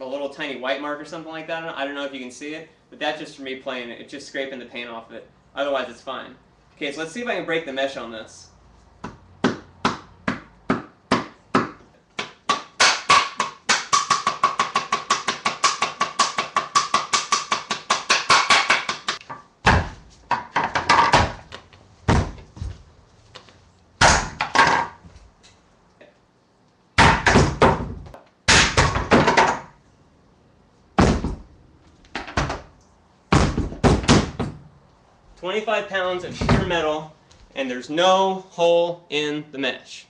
a little tiny white mark or something like that. I don't know if you can see it, but that's just for me playing it. It's just scraping the paint off of it. Otherwise, it's fine. Okay, so let's see if I can break the mesh on this. Twenty-five pounds of sheer metal, and there's no hole in the mesh.